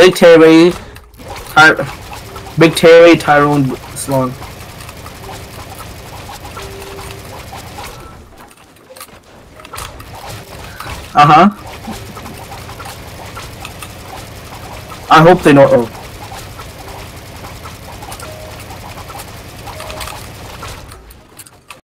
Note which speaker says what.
Speaker 1: Big Terry, Ty Big Terry, Tyrone Sloan. Uh huh. I hope they know. Oh.